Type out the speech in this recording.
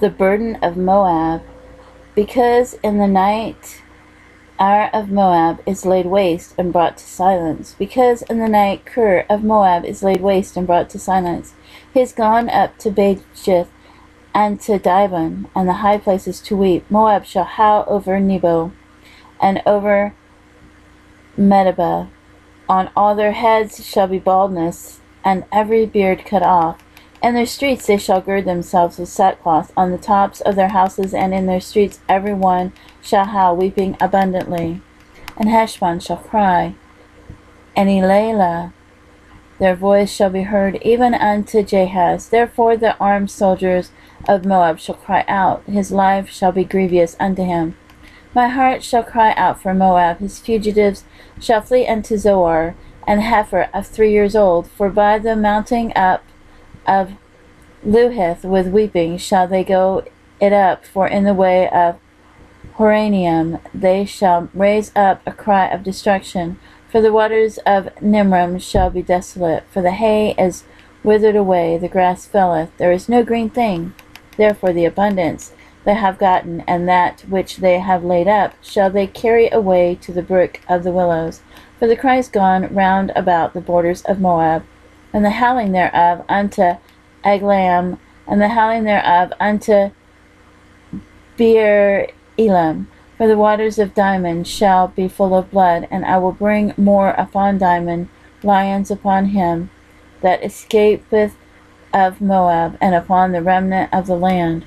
the burden of Moab, because in the night Ar of Moab is laid waste and brought to silence, because in the night Kir of Moab is laid waste and brought to silence. He is gone up to Bajith and to Dibon and the high places to weep. Moab shall howl over Nebo and over Medeba. On all their heads shall be baldness, and every beard cut off. In their streets they shall gird themselves with sackcloth. On the tops of their houses and in their streets every one shall howl, weeping abundantly. And Heshbon shall cry, and Elealeh their voice shall be heard even unto Jahaz. Therefore the armed soldiers of Moab shall cry out, his life shall be grievous unto him. My heart shall cry out for Moab, his fugitives shall flee unto Zoar, and heifer of three years old, for by the mounting up of Luhith with weeping shall they go it up, for in the way of Horonaim they shall raise up a cry of destruction. For the waters of Nimrim shall be desolate, for the hay is withered away, the grass falleth, there is no green thing. Therefore the abundance they have gotten, and that which they have laid up, shall they carry away to the brook of the willows. For the cry is gone round about the borders of Moab, and the howling thereof unto Eglaim, and the howling thereof unto Beer Elim. For the waters of Dimon shall be full of blood, and I will bring more upon Dimon, lions upon him that escapeth of Moab, and upon the remnant of the land.